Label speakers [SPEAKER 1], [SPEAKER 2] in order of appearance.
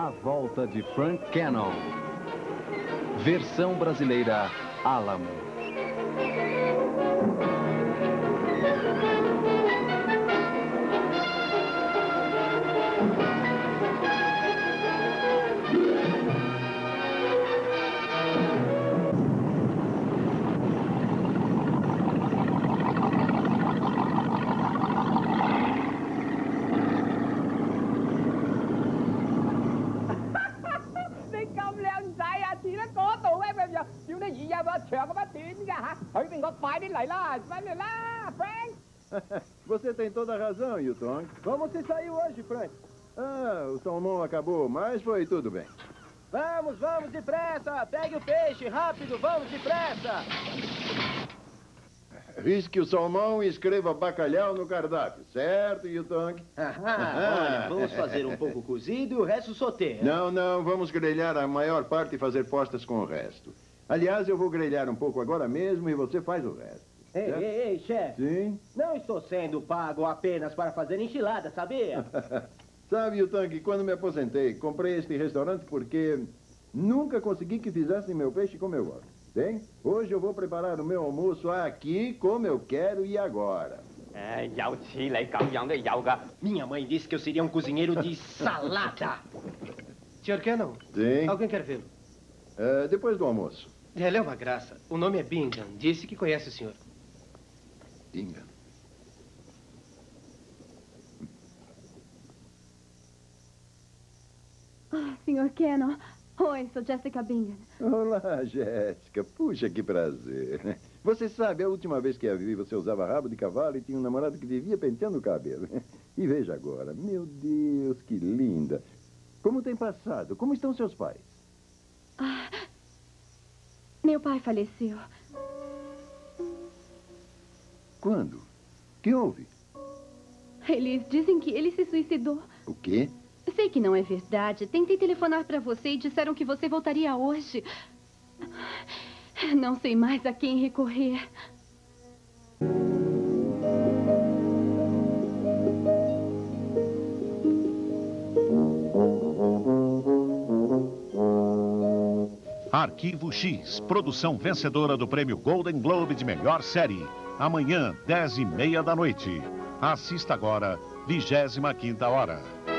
[SPEAKER 1] A volta de Frank Cannon. Versão brasileira Alamo.
[SPEAKER 2] Você tem toda a razão, Yutong.
[SPEAKER 3] Como se saiu hoje, Frank?
[SPEAKER 2] Ah, o salmão acabou, mas foi tudo bem.
[SPEAKER 3] Vamos, vamos, depressa! Pegue o peixe, rápido, vamos, depressa!
[SPEAKER 2] Risque o salmão e escreva bacalhau no cardápio, certo, Yutong?
[SPEAKER 3] olha, vamos fazer um pouco cozido e o resto soteia.
[SPEAKER 2] Não, não, vamos grelhar a maior parte e fazer postas com o resto. Aliás, eu vou grelhar um pouco agora mesmo e você faz o resto.
[SPEAKER 3] Ei, certo? ei, ei, chefe.
[SPEAKER 2] Sim?
[SPEAKER 3] Não estou sendo pago apenas para fazer enchilada, sabia?
[SPEAKER 2] Sabe, Yutang, quando me aposentei, comprei este restaurante porque nunca consegui que fizessem meu peixe como eu gosto. Bem, hoje eu vou preparar o meu almoço aqui como eu quero e agora.
[SPEAKER 4] É,
[SPEAKER 3] Minha mãe disse que eu seria um cozinheiro de salada.
[SPEAKER 5] Sr. Cannon?
[SPEAKER 2] Sim?
[SPEAKER 5] Alguém quer vê-lo?
[SPEAKER 2] É, depois do almoço.
[SPEAKER 5] Ele é uma graça. O nome é Bingham. Disse que conhece o senhor.
[SPEAKER 2] Bingham?
[SPEAKER 6] Ah, Sr. Cannon. Oi, sou Jessica Bingham.
[SPEAKER 2] Olá, Jéssica. Puxa, que prazer. Você sabe, a última vez que a vi, você usava rabo de cavalo e tinha um namorado que vivia penteando o cabelo. E veja agora, meu Deus, que linda. Como tem passado? Como estão seus pais?
[SPEAKER 6] Ah, meu pai faleceu.
[SPEAKER 2] Quando? Que houve?
[SPEAKER 6] Eles dizem que ele se suicidou.
[SPEAKER 2] O quê?
[SPEAKER 6] Sei que não é verdade. Tentei telefonar para você e disseram que você voltaria hoje. Não sei mais a quem recorrer.
[SPEAKER 7] Arquivo X, produção vencedora do prêmio Golden Globe de melhor série. Amanhã, 10 e meia da noite. Assista agora, 25 quinta hora.